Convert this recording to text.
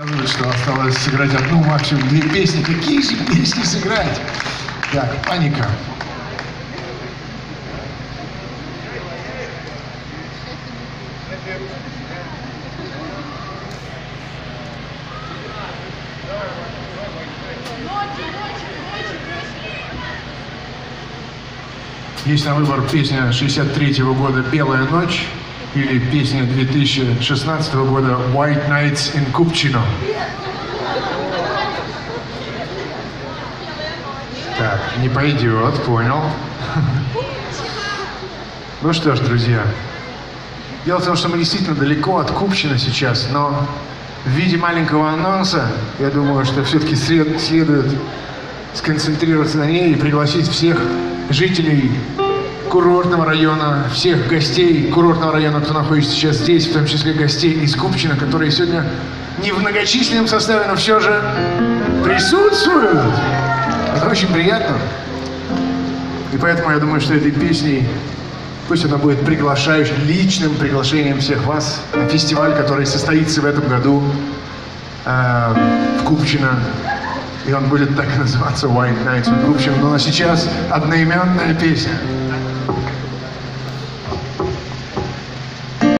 Сказывают, что осталось сыграть одну, максимум две песни. Какие же песни сыграть? Так, паника. Есть на выбор песня 63 года «Белая ночь» или песня 2016 года «White Nights in Купчино». Так, не пойдет, понял. Ну что ж, друзья, дело в том, что мы действительно далеко от Купчино сейчас, но в виде маленького анонса, я думаю, что все-таки следует сконцентрироваться на ней и пригласить всех жителей курортного района, всех гостей курортного района, кто находится сейчас здесь, в том числе гостей из Купчино, которые сегодня не в многочисленном составе, но все же присутствуют. Это очень приятно. И поэтому я думаю, что этой песней, пусть она будет приглашающей, личным приглашением всех вас на фестиваль, который состоится в этом году э, в Купчино. И он будет так называться White Nights in Купчино. Но сейчас одноименная песня.